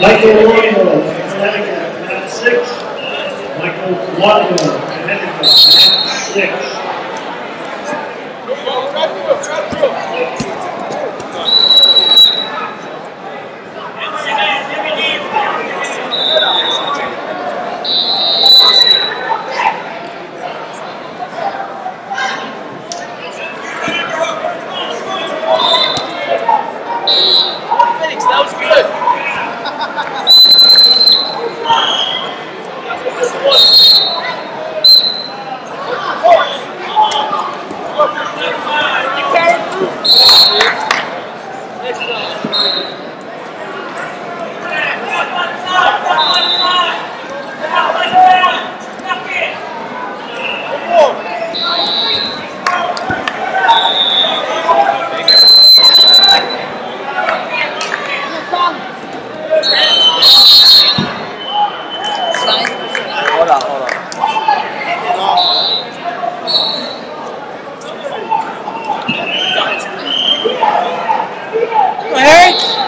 Michael Longo, Connecticut, at six. Michael Longo, Connecticut, at six. Go, go, go, go, go. Hold on, hold on. Eric?